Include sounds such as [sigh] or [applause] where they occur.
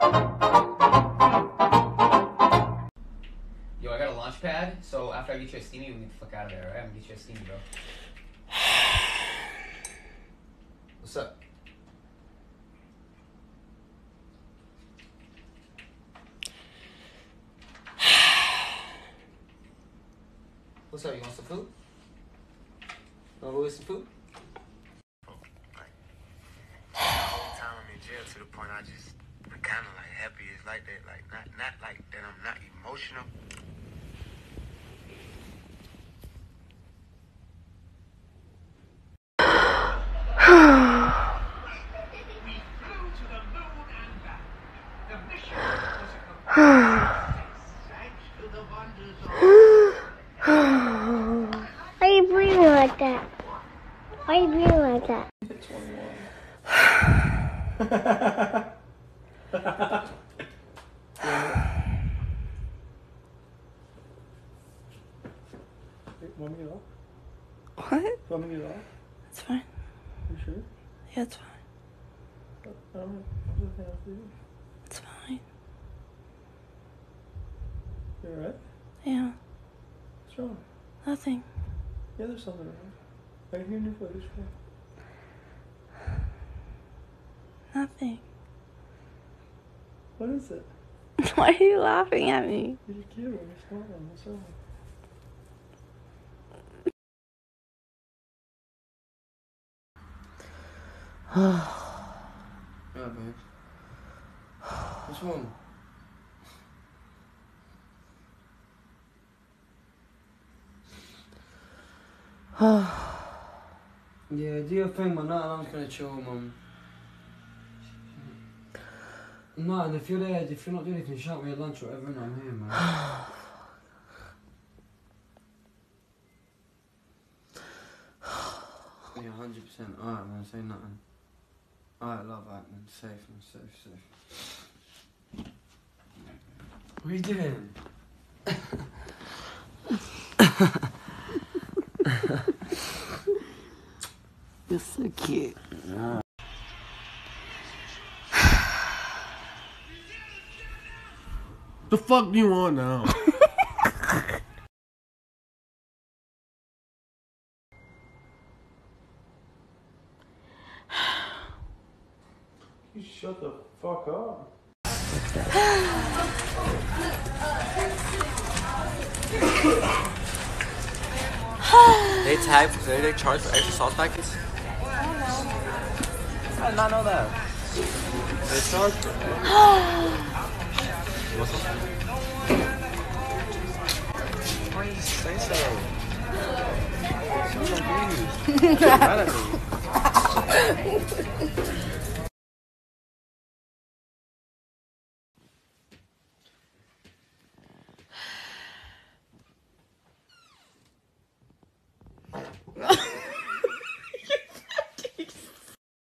Yo, I got a launch pad, so after I get you a steamy, we get the fuck out of there, alright? I'm gonna get you a steamy, bro. What's up? What's up? You want some food? Wanna go get some food? Oh whole time I'm in jail to the point I just like happy. It's like that, like not not like that. I'm not emotional. Why are you breathing like that? Why are you breathing like that? [laughs] [laughs] Want me to? What? Want me to off? It's fine. You sure? Yeah, it's fine. I don't know. There's else to do. It's fine. You alright? Yeah, What's wrong? nothing. Yeah, there's something wrong. I can hear new footage. Nothing. What is it? [laughs] Why are you laughing at me? You're cute. You're smiling. What's wrong? [sighs] Yeah, babe. What's [sighs] wrong? yeah, do your thing, man. Nothing I'm just gonna chill, man. No, and if you're there, if you're not doing anything, shout me at lunch or whatever, and I'm here, man. [sighs] yeah, hundred percent. Alright, man. Say nothing. Alright, love that, man. Safe, man. Safe, safe. What are you doing? You're so cute. The fuck do you want now? [laughs] You shut the fuck up. They tag, they, they charge for extra sauce packets? I did not know that. They charge for What's up? Why you say so? I'm so confused. [laughs] [laughs]